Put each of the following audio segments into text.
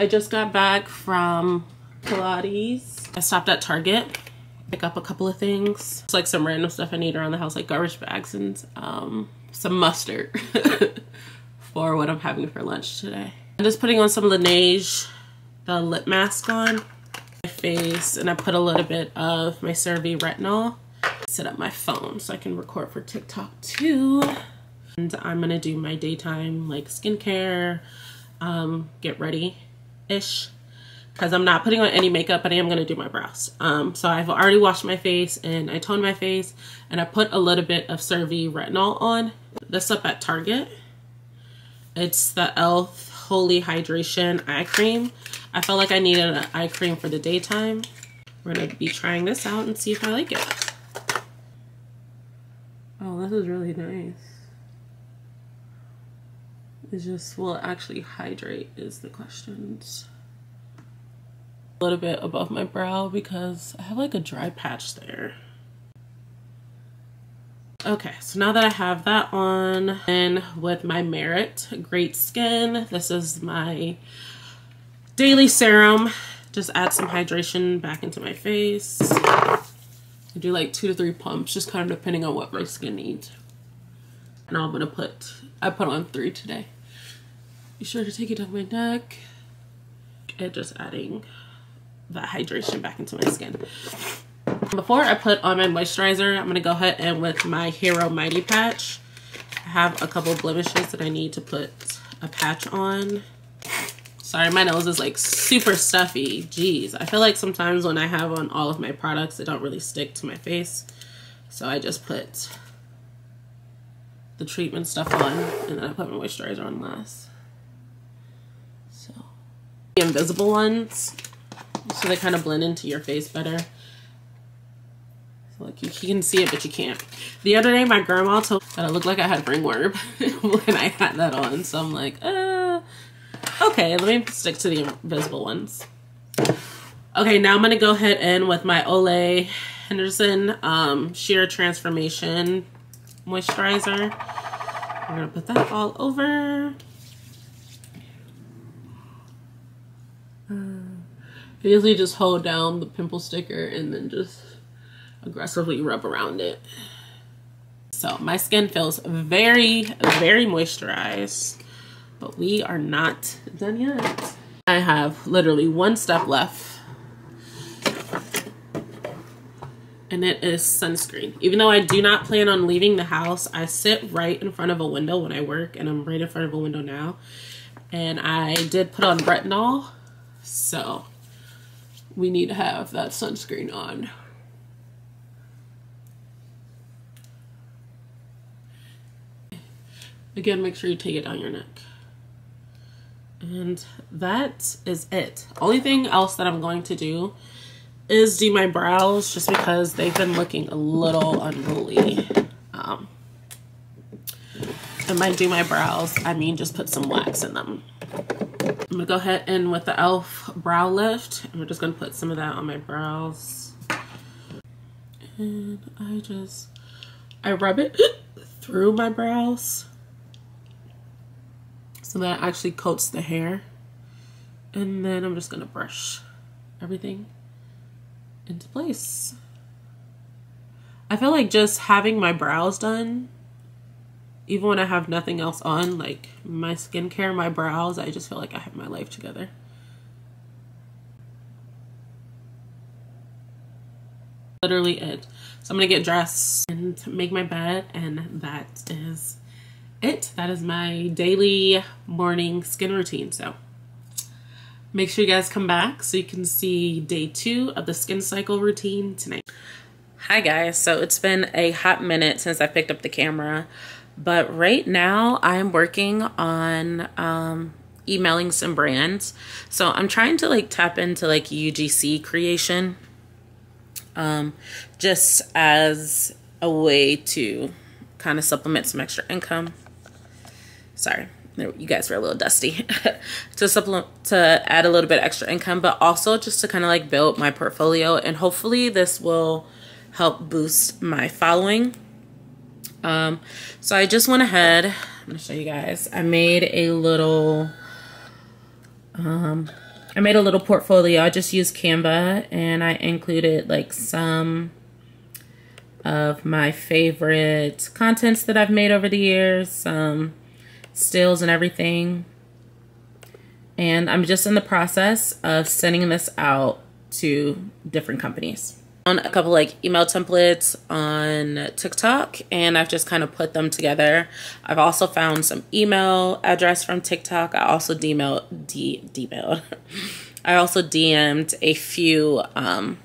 I just got back from Pilates. I stopped at Target, pick up a couple of things. It's like some random stuff I need around the house, like garbage bags and um, some mustard for what I'm having for lunch today. I'm just putting on some Laneige, the lip mask on my face, and I put a little bit of my CeraVe retinol. Set up my phone so I can record for TikTok too. And I'm gonna do my daytime like skincare, um, get ready-ish because I'm not putting on any makeup, but I am going to do my brows. Um, so I've already washed my face and I toned my face and I put a little bit of CeraVe retinol on. This up at Target. It's the e.l.f. Holy Hydration Eye Cream. I felt like I needed an eye cream for the daytime. We're going to be trying this out and see if I like it. Oh, this is really nice. It's just, will it actually hydrate is the questions a little bit above my brow because I have like a dry patch there. Okay, so now that I have that on, and with my Merit Great Skin, this is my daily serum. Just add some hydration back into my face. I do like two to three pumps, just kind of depending on what my skin needs. And I'm gonna put, I put on three today. Be sure to take it down my neck. And just adding that hydration back into my skin. Before I put on my moisturizer, I'm going to go ahead and with my Hero Mighty Patch, I have a couple blemishes that I need to put a patch on. Sorry, my nose is like super stuffy. Jeez, I feel like sometimes when I have on all of my products, they don't really stick to my face. So I just put the treatment stuff on and then I put my moisturizer on last. The invisible ones, so they kind of blend into your face better. Like you, can see it, but you can't. The other day, my grandma told me that I looked like I had ringworm when I had that on. So I'm like, uh, okay, let me stick to the invisible ones. Okay, now I'm going to go ahead and with my Ole Henriksen um, Sheer Transformation Moisturizer. I'm going to put that all over. I usually just hold down the pimple sticker and then just aggressively rub around it. So my skin feels very, very moisturized, but we are not done yet. I have literally one step left and it is sunscreen. Even though I do not plan on leaving the house, I sit right in front of a window when I work and I'm right in front of a window now. And I did put on retinol, so we need to have that sunscreen on. Again, make sure you take it down your neck. And that is it. Only thing else that I'm going to do is do my brows just because they've been looking a little unruly. Um, I might do my brows. I mean, just put some wax in them. I'm gonna go ahead and with the e.l.f. brow lift, I'm just gonna put some of that on my brows. And I just, I rub it through my brows so that actually coats the hair. And then I'm just gonna brush everything into place. I feel like just having my brows done even when I have nothing else on, like my skincare, my brows, I just feel like I have my life together. Literally it. So I'm gonna get dressed and make my bed and that is it. That is my daily morning skin routine. So make sure you guys come back so you can see day two of the skin cycle routine tonight. Hi guys, so it's been a hot minute since I picked up the camera. But right now I'm working on um, emailing some brands. So I'm trying to like tap into like UGC creation um, just as a way to kind of supplement some extra income. Sorry, you guys were a little dusty to supplement to add a little bit extra income, but also just to kind of like build my portfolio and hopefully this will help boost my following um, so I just went ahead, I'm gonna show you guys. I made a little Um, I made a little portfolio. I just used Canva and I included like some of my favorite contents that I've made over the years, some stills and everything. And I'm just in the process of sending this out to different companies. A couple like email templates on TikTok and I've just kind of put them together. I've also found some email address from TikTok. I also DMailed, D, DMailed. I also DM'd a few, um,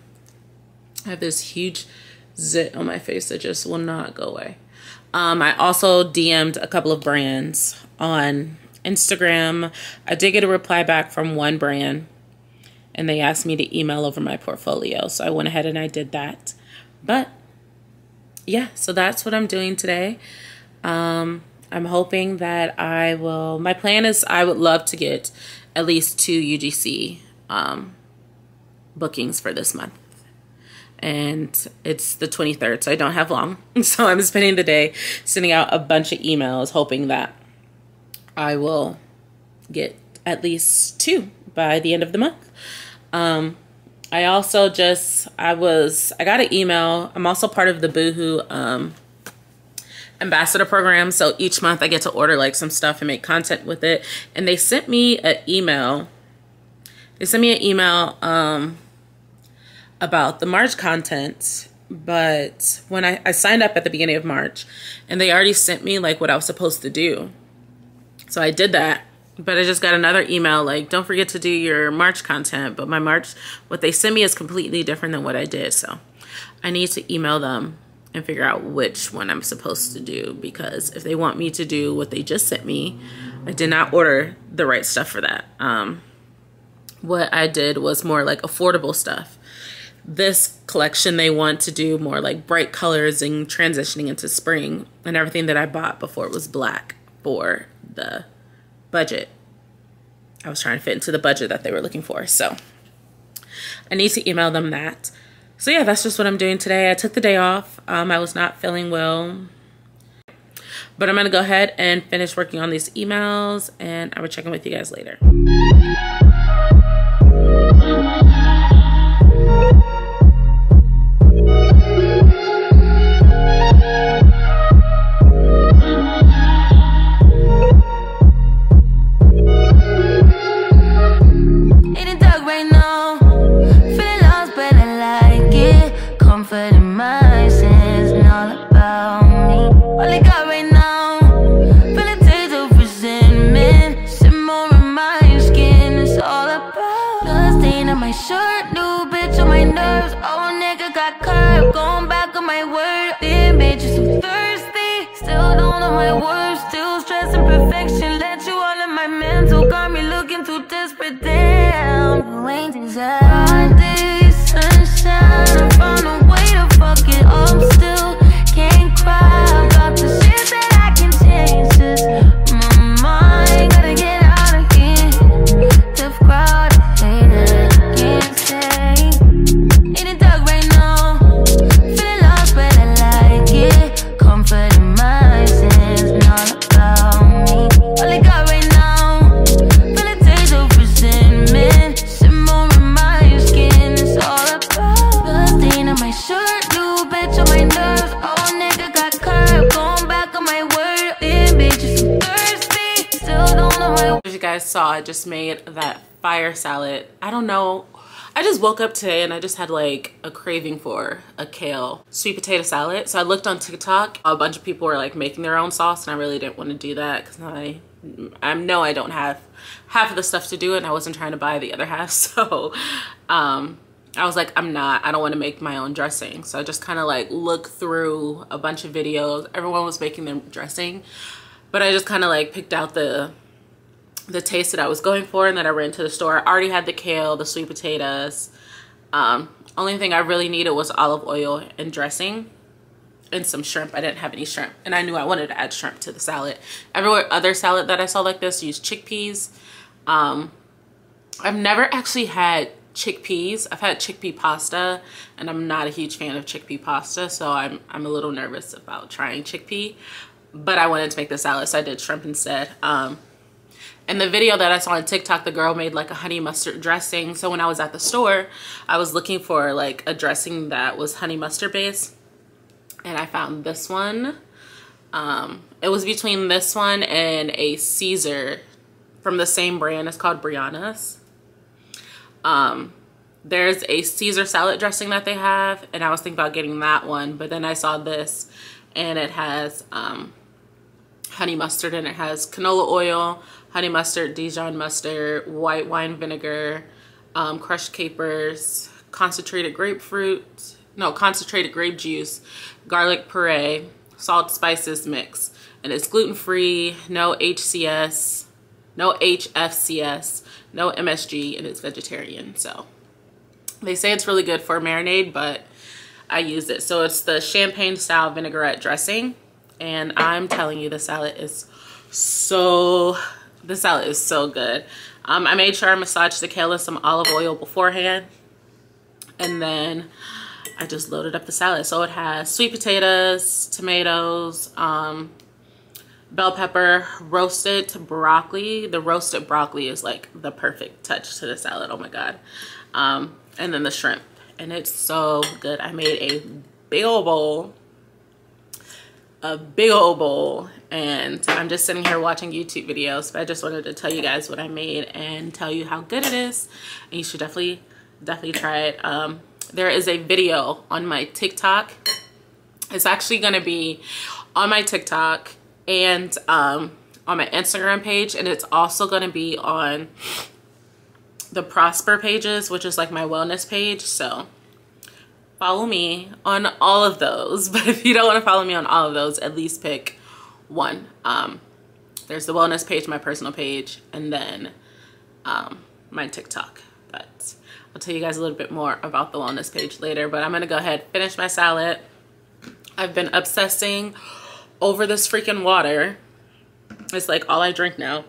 I have this huge zit on my face that just will not go away. Um, I also DM'd a couple of brands on Instagram. I did get a reply back from one brand and they asked me to email over my portfolio. So I went ahead and I did that. But yeah, so that's what I'm doing today. Um, I'm hoping that I will, my plan is I would love to get at least two UGC um, bookings for this month. And it's the 23rd, so I don't have long. So I'm spending the day sending out a bunch of emails, hoping that I will get at least two by the end of the month. Um, I also just, I was, I got an email. I'm also part of the Boohoo um, ambassador program. So each month I get to order like some stuff and make content with it. And they sent me an email. They sent me an email um, about the March content. But when I, I signed up at the beginning of March and they already sent me like what I was supposed to do. So I did that but I just got another email like, don't forget to do your March content. But my March, what they sent me is completely different than what I did. So I need to email them and figure out which one I'm supposed to do because if they want me to do what they just sent me, I did not order the right stuff for that. Um, what I did was more like affordable stuff. This collection, they want to do more like bright colors and transitioning into spring and everything that I bought before was black for the budget. I was trying to fit into the budget that they were looking for. So I need to email them that. So yeah, that's just what I'm doing today. I took the day off. Um, I was not feeling well. But I'm going to go ahead and finish working on these emails and I will check in with you guys later. in my shirt, new bitch on my nerves. Old nigga got curved, going back on my word. Damn bitch, you so thirsty. Still don't know my words, still stressing perfection. Let you all in my mental, got me looking too desperate. Damn, you ain't anxiety. Saw I just made that fire salad. I don't know. I just woke up today and I just had like a craving for a kale sweet potato salad. So I looked on TikTok. A bunch of people were like making their own sauce and I really didn't want to do that because I I know I don't have half of the stuff to do and I wasn't trying to buy the other half. So um, I was like, I'm not, I don't want to make my own dressing. So I just kind of like looked through a bunch of videos. Everyone was making their dressing, but I just kind of like picked out the the taste that I was going for and that I ran to the store. I already had the kale, the sweet potatoes. Um, only thing I really needed was olive oil and dressing and some shrimp. I didn't have any shrimp and I knew I wanted to add shrimp to the salad. Every other salad that I saw like this used chickpeas. Um, I've never actually had chickpeas. I've had chickpea pasta and I'm not a huge fan of chickpea pasta so I'm, I'm a little nervous about trying chickpea but I wanted to make the salad so I did shrimp instead. Um, in the video that I saw on TikTok, the girl made like a honey mustard dressing. So when I was at the store, I was looking for like a dressing that was honey mustard based. And I found this one. Um, it was between this one and a Caesar from the same brand. It's called Brianna's. Um, there's a Caesar salad dressing that they have. And I was thinking about getting that one. But then I saw this and it has um, honey mustard and it has canola oil, honey mustard, Dijon mustard, white wine vinegar, um, crushed capers, concentrated grapefruit, no, concentrated grape juice, garlic puree, salt spices mix. And it's gluten-free, no HCS, no HFCS, no MSG, and it's vegetarian. So they say it's really good for marinade, but I used it. So it's the champagne style vinaigrette dressing. And I'm telling you, the salad is so, the salad is so good. Um, I made sure I massaged the kale in some olive oil beforehand. And then I just loaded up the salad. So it has sweet potatoes, tomatoes, um, bell pepper, roasted broccoli. The roasted broccoli is like the perfect touch to the salad. Oh my God. Um, and then the shrimp. And it's so good. I made a big old bowl a big old bowl and I'm just sitting here watching YouTube videos but I just wanted to tell you guys what I made and tell you how good it is and you should definitely definitely try it. Um, there is a video on my TikTok. It's actually gonna be on my TikTok and um, on my Instagram page and it's also gonna be on the Prosper pages which is like my wellness page so follow me on all of those. But if you don't want to follow me on all of those, at least pick one. Um, there's the wellness page, my personal page, and then um, my TikTok. But I'll tell you guys a little bit more about the wellness page later. But I'm going to go ahead finish my salad. I've been obsessing over this freaking water. It's like all I drink now.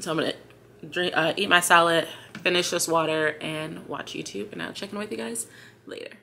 So I'm going to drink, uh, eat my salad, finish this water, and watch YouTube. And I'll check in with you guys later.